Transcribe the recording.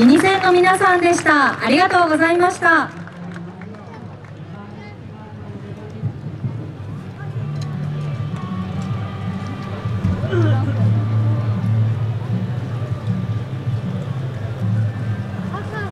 ユニセンの皆さんでした。ありがとうございました。